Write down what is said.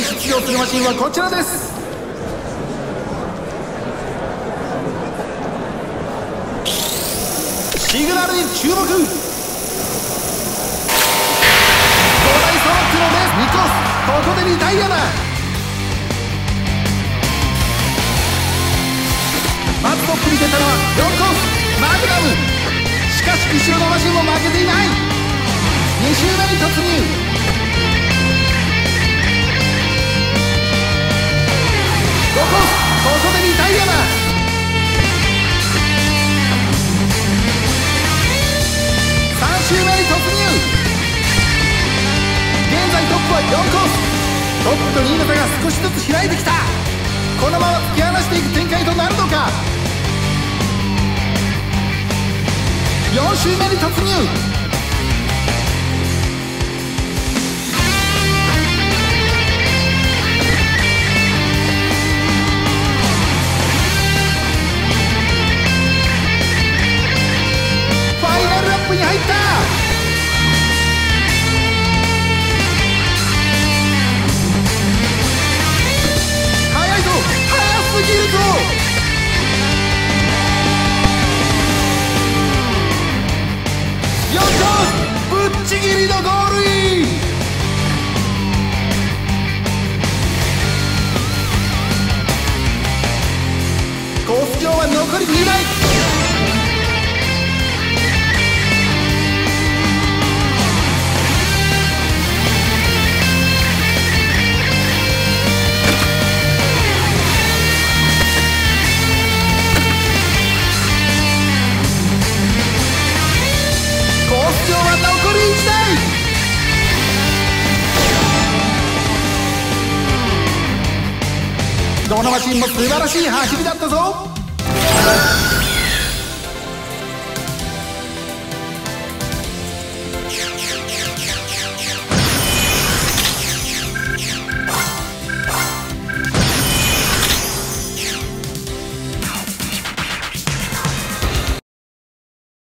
出場するマシンはこちらです。シグナルに注目。5大ソロックのレース2コースここでリタイアだ。まずトップに出たのは4コースマグナム。しかし後ろのマシンも負けていない。2周目に突入。コーストップと2位の差が少しずつ開いてきた。このまま突き放していく展開となるのか。4周目に突入。のマシンも素晴らしい走りだったぞ。